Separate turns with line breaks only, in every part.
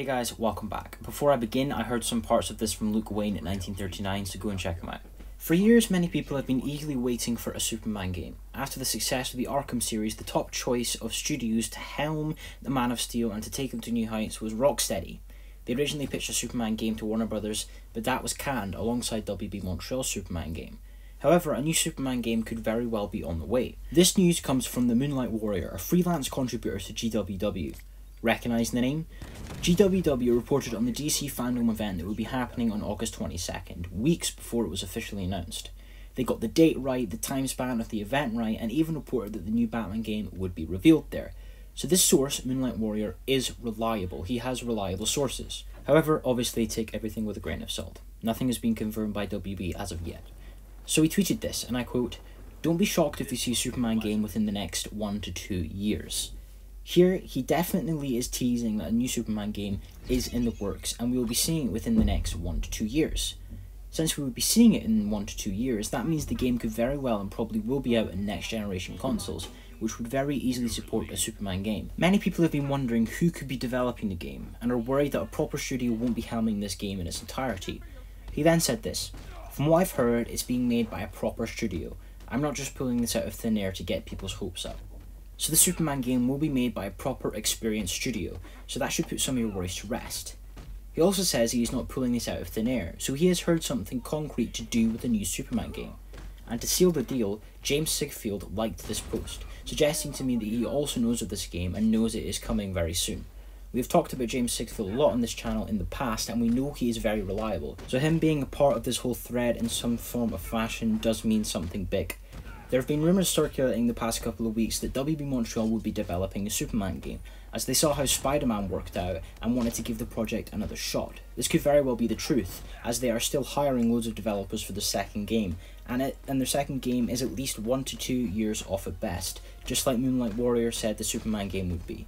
Hey guys, welcome back. Before I begin, I heard some parts of this from Luke Wayne in 1939, so go and check him out. For years, many people have been eagerly waiting for a Superman game. After the success of the Arkham series, the top choice of studios to helm the Man of Steel and to take him to new heights was Rocksteady. They originally pitched a Superman game to Warner Brothers, but that was canned alongside WB Montreal's Superman game. However, a new Superman game could very well be on the way. This news comes from the Moonlight Warrior, a freelance contributor to GWW. Recognise the name? GWW reported on the DC fandom event that would be happening on August 22nd, weeks before it was officially announced. They got the date right, the time span of the event right, and even reported that the new Batman game would be revealed there. So this source, Moonlight Warrior, is reliable. He has reliable sources. However, obviously take everything with a grain of salt. Nothing has been confirmed by WB as of yet. So he tweeted this, and I quote, Don't be shocked if you see a Superman game within the next one to two years. Here, he definitely is teasing that a new Superman game is in the works, and we will be seeing it within the next one to two years. Since we will be seeing it in one to two years, that means the game could very well and probably will be out in next generation consoles, which would very easily support a Superman game. Many people have been wondering who could be developing the game, and are worried that a proper studio won't be helming this game in its entirety. He then said this From what I've heard, it's being made by a proper studio. I'm not just pulling this out of thin air to get people's hopes up. So the Superman game will be made by a proper experienced studio, so that should put some of your worries to rest. He also says he is not pulling this out of thin air, so he has heard something concrete to do with the new Superman game. And to seal the deal, James Sigfield liked this post, suggesting to me that he also knows of this game and knows it is coming very soon. We have talked about James Sigfield a lot on this channel in the past, and we know he is very reliable, so him being a part of this whole thread in some form of fashion does mean something big. There have been rumours circulating the past couple of weeks that WB Montreal would be developing a Superman game, as they saw how Spider Man worked out and wanted to give the project another shot. This could very well be the truth, as they are still hiring loads of developers for the second game, and, it, and their second game is at least one to two years off at best, just like Moonlight Warrior said the Superman game would be.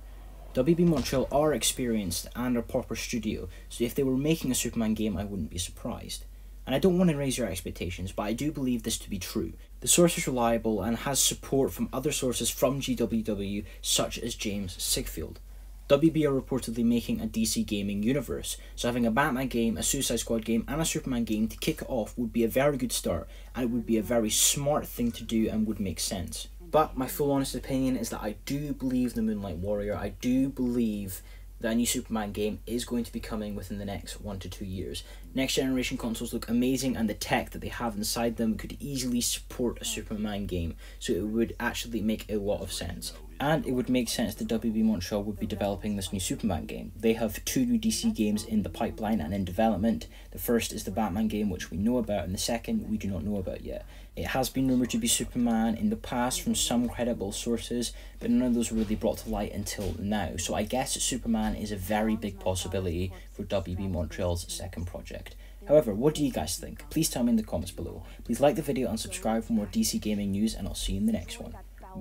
WB Montreal are experienced and a proper studio, so if they were making a Superman game, I wouldn't be surprised. And I don't want to raise your expectations, but I do believe this to be true. The source is reliable and has support from other sources from GWW, such as James Sigfield. WB are reportedly making a DC gaming universe, so having a Batman game, a Suicide Squad game, and a Superman game to kick it off would be a very good start, and it would be a very smart thing to do and would make sense. But my full honest opinion is that I do believe the Moonlight Warrior, I do believe that a new Superman game is going to be coming within the next one to two years. Next generation consoles look amazing, and the tech that they have inside them could easily support a Superman game, so it would actually make a lot of sense. And it would make sense that WB Montreal would be developing this new Superman game. They have two new DC games in the pipeline and in development. The first is the Batman game, which we know about, and the second we do not know about yet. It has been rumoured to be Superman in the past from some credible sources, but none of those were really brought to light until now. So I guess Superman is a very big possibility for WB Montreal's second project. However, what do you guys think? Please tell me in the comments below. Please like the video and subscribe for more DC gaming news, and I'll see you in the next one.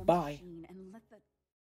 Bye!